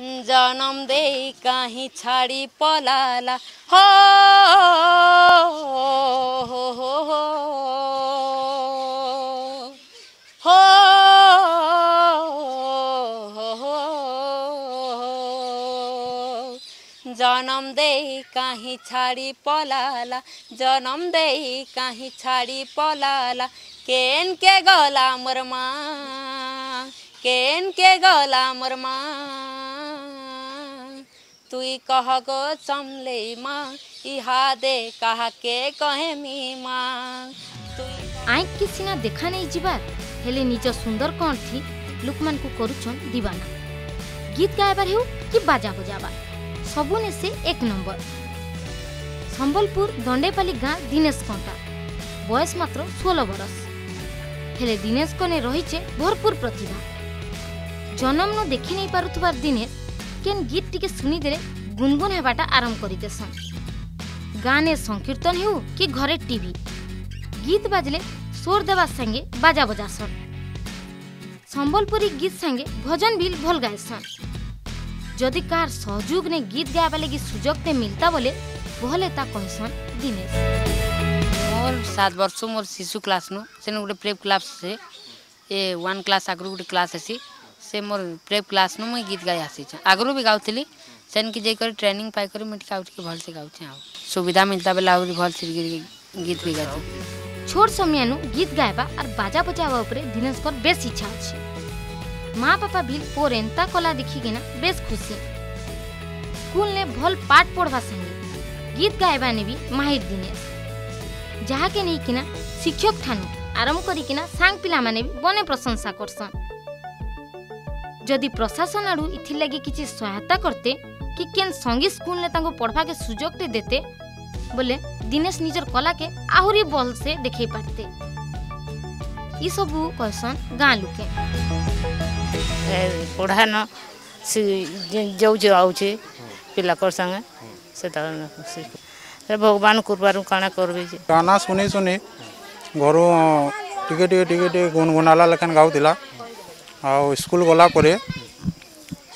जनम दे कहीँ छाडी पलाला हो जनम दे जन्मदै छाडी पलाला दे काहीँ छाडी पलाला केन के गला मरमा केन के गला मरमा তুই কহ গো চমলে মা ইহা দে কাহাকে কহে মি মা আই কি না দেখা নেই যাবার হেলে নিজ সুন্দর কণ্ঠি লোকমানকু করুছন দিবানা গীত গাইবার হেউ কি বাজা বজাবার সবুনে সে এক নম্বর সম্বলপুর দণ্ডেপালি গাঁ দীনেশ কণ্টা বয়স মাত্র ষোলো বরস হেলে দীনেশ কনে রহিছে ভরপুর প্রতিভা জনম ন দেখি নেই পারুথবার দীনেশ କେନ୍ ଗୀତ୍ ଟିକେ ଶୁଣିଦେଲେ ଗୁନଗୁନ ହେବାଟା ଆରମ୍ଭ କରିଦେସନ୍ ଗାଁନେ ସଂକୀର୍ତ୍ତନ ହେଉ କି ଘରେ ଟିଭି ଗୀତ ବାଜିଲେ ସ୍ୱର ଦେବା ସାଙ୍ଗେ ବାଜା ବଜାସନ୍ ସମ୍ବଲପୁରୀ ଗୀତ ସାଙ୍ଗେ ଭଜନ ବି ଭଲ ଗାଇସନ୍ ଯଦି କାହାର ସହଯୋଗ ନେ ଗୀତ ଗାଇବା ଲାଗି ସୁଯୋଗଟେ ମିଲତା ବୋଲେ ଭଲେ ତା କହିସନ୍ ଦିନେଶ ମୋର ସାତ ବର୍ଷ ମୋର ଶିଶୁ କ୍ଲାସ୍ ନୁ ସେନୁ ଗୋଟେ ପ୍ରେପ୍ କ୍ଲାସ୍ ସେ ଏ ୱାନ୍ କ୍ଲାସ୍ ଆଗରୁ ଗୋଟେ କ୍ଲାସ୍ ଅଛି से मोर प्रेप क्लास नु मुई गीत गाई छ आगरू भी गाउ सेन के जे कर ट्रेनिंग पाई कर मिट मुझे के भल से गाउ छ आउ सुविधा मिलता बेला आउरी भल से गीत भी गाउ गाई समय नु गीत गायबा और बाजा बजावा ऊपर दिनेश पर बेस इच्छा छ मां पापा भी पोर एंता कला देखिकिना बेस खुशी स्कूल ने भल पाठ पढ़वा संगे गीत गायबा ने भी माहिर दिनेश जहाँ के नहीं किना शिक्षक ठानु आरंभ करिकिना सांग पिला माने भी बने प्रशंसा करसन जदि प्रशासन आड़ इगे कि सहायता करते कि केन संगीत स्कूल ने पढ़वा के सुजोगटे देते बोले दिनेश निजर कला के आहुरी बल से देखे पारते ये सब कहसन गाँ लुके पढ़ान जो जो आउे पिला संगे से भगवान कृपा काना करबे गाना घर टिके टिके टिके गुनगुनाला लेखन आ स्कूल गला परे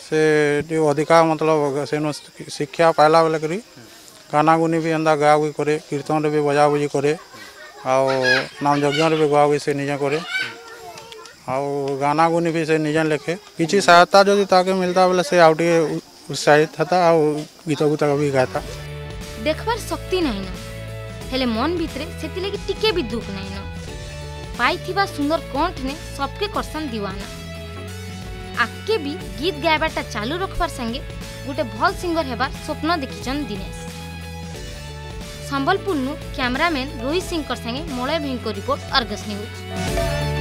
से अधिका मतलब से शिक्षा पाला बेले करी गाना गुनी भी एंता गाया गुई करे कीर्तन रे भी बजा बुजी करे आउ नाम यज्ञ रे भी गुआ से निजे करे आउ गाना गुनी भी से निजे लेखे किसी सहायता जो ताके मिलता बोले से आउट उत्साहित होता आउ गीत गुत भी गाता देखवार शक्ति नहीं ना हेले मन भितरे सेति लगे टिके भी दुख नहीं ना पाई थीबा सुंदर कंठ ने सबके करसन दीवाना ଆଗ୍କେ ବି ଗୀତ ଗାଇବାର୍ଟା ଚାଲୁ ରଖବାର୍ ସାଙ୍ଗେ ଗୋଟେ ଭଲ୍ ସିଙ୍ଗର ହେବାର ସ୍ୱପ୍ନ ଦେଖିଛନ୍ ଦିନେଶ ସମ୍ବଲପୁରନୁ କ୍ୟାମେରାମ୍ୟାନ୍ ରୋହିତ ସିଂଙ୍କର ସାଙ୍ଗେ ମଳୟ ଭେଙ୍କ ରିପୋର୍ଟ ଅର୍ଗସ୍ ନ୍ୟୁଜ୍